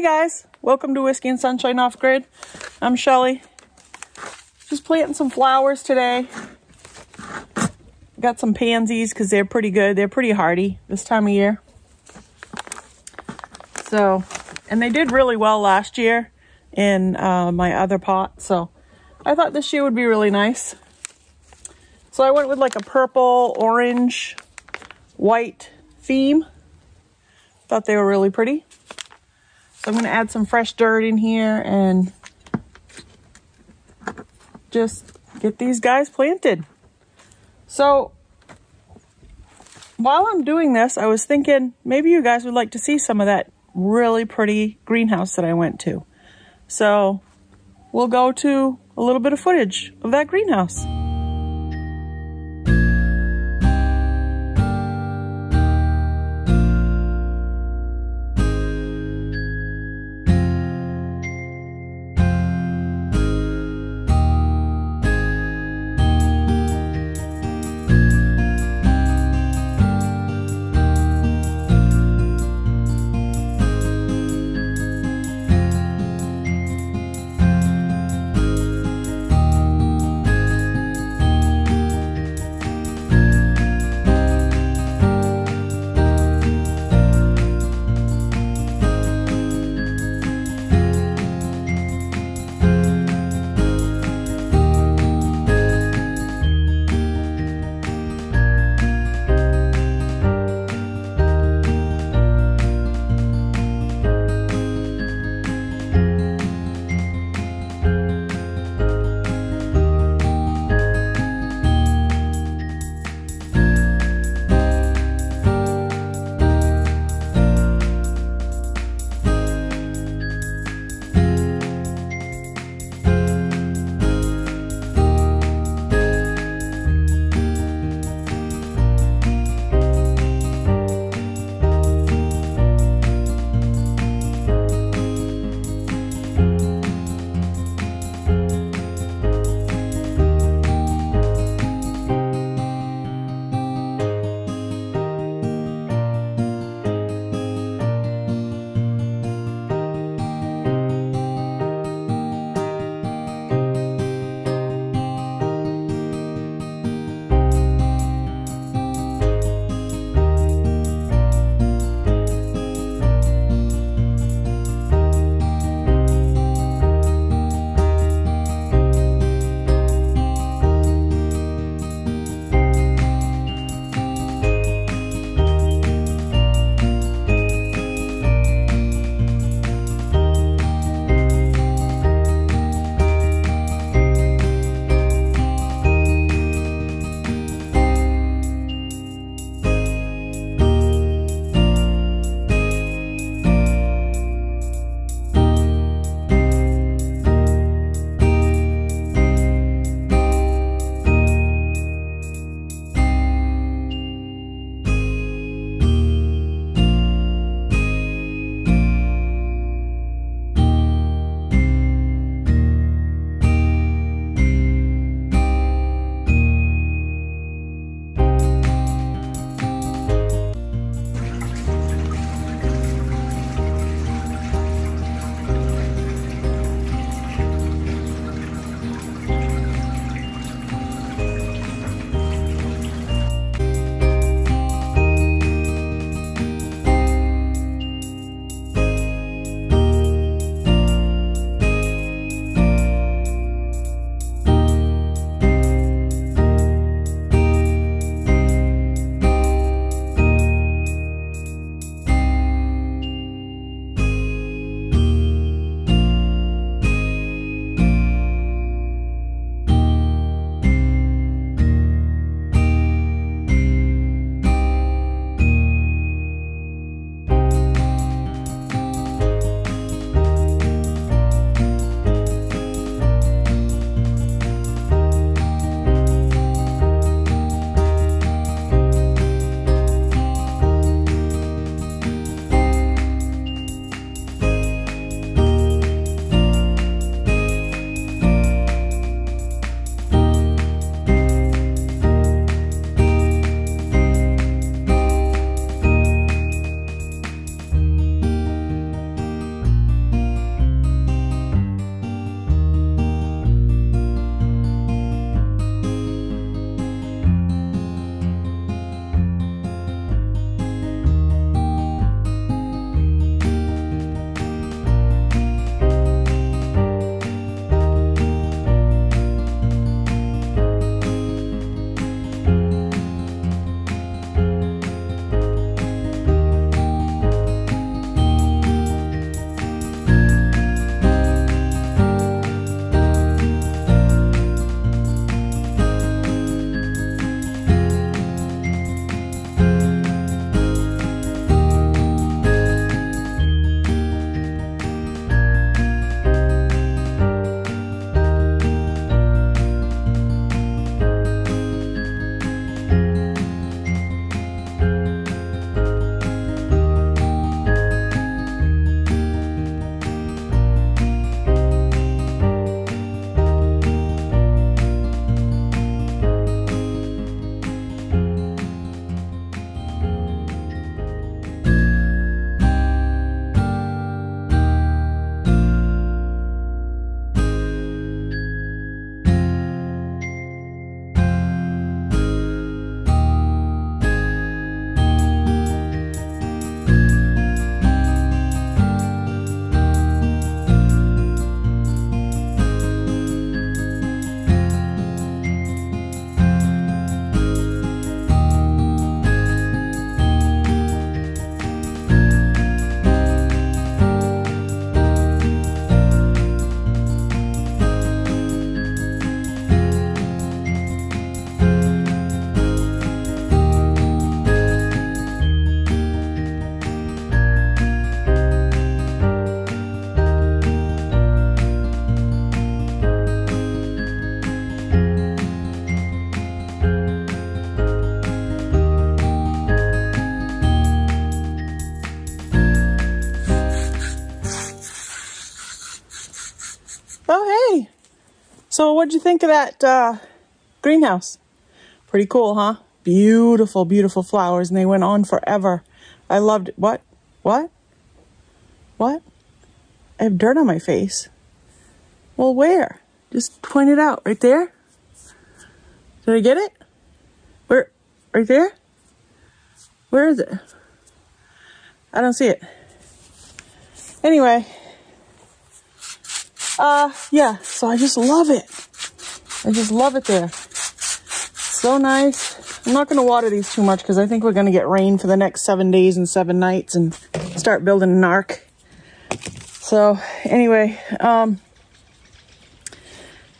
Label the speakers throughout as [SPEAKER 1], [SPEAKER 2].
[SPEAKER 1] Hey guys, welcome to Whiskey and Sunshine Off Grid. I'm Shelly. Just planting some flowers today. Got some pansies because they're pretty good. They're pretty hardy this time of year. So, and they did really well last year in uh, my other pot. So I thought this year would be really nice. So I went with like a purple, orange, white theme. Thought they were really pretty. So I'm going to add some fresh dirt in here and just get these guys planted. So while I'm doing this, I was thinking maybe you guys would like to see some of that really pretty greenhouse that I went to. So we'll go to a little bit of footage of that greenhouse. Oh, hey. So what'd you think of that uh, greenhouse? Pretty cool, huh? Beautiful, beautiful flowers, and they went on forever. I loved it. What? What? What? I have dirt on my face. Well, where? Just point it out. Right there? Did I get it? Where? Right there? Where is it? I don't see it. Anyway. Uh, yeah, so I just love it. I just love it there. So nice. I'm not going to water these too much because I think we're going to get rain for the next seven days and seven nights and start building an ark. So anyway, um,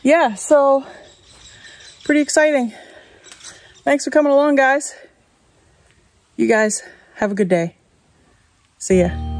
[SPEAKER 1] yeah, so pretty exciting. Thanks for coming along, guys. You guys have a good day. See ya.